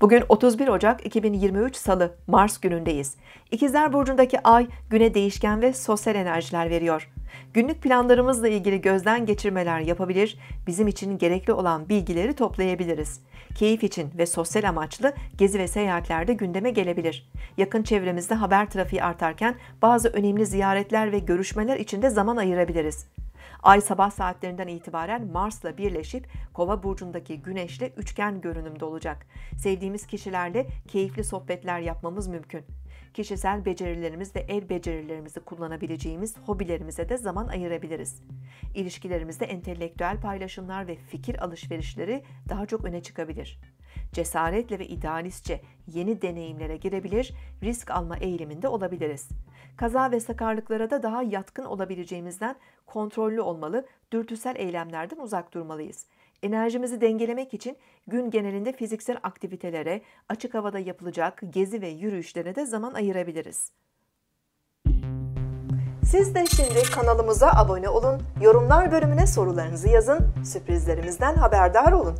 Bugün 31 Ocak 2023 Salı, Mars günündeyiz. İkizler Burcu'ndaki ay güne değişken ve sosyal enerjiler veriyor. Günlük planlarımızla ilgili gözden geçirmeler yapabilir, bizim için gerekli olan bilgileri toplayabiliriz. Keyif için ve sosyal amaçlı gezi ve seyahatlerde gündeme gelebilir. Yakın çevremizde haber trafiği artarken bazı önemli ziyaretler ve görüşmeler için de zaman ayırabiliriz. Ay sabah saatlerinden itibaren Mars'la birleşip Kova burcundaki Güneş'le üçgen görünümde olacak. Sevdiğimiz kişilerle keyifli sohbetler yapmamız mümkün. Kişisel becerilerimiz ve el becerilerimizi kullanabileceğimiz hobilerimize de zaman ayırabiliriz. İlişkilerimizde entelektüel paylaşımlar ve fikir alışverişleri daha çok öne çıkabilir. Cesaretle ve idealistçe yeni deneyimlere girebilir, risk alma eğiliminde olabiliriz. Kaza ve sakarlıklara da daha yatkın olabileceğimizden kontrollü olmalı, dürtüsel eylemlerden uzak durmalıyız. Enerjimizi dengelemek için gün genelinde fiziksel aktivitelere, açık havada yapılacak gezi ve yürüyüşlere de zaman ayırabiliriz. Siz de şimdi kanalımıza abone olun, yorumlar bölümüne sorularınızı yazın, sürprizlerimizden haberdar olun.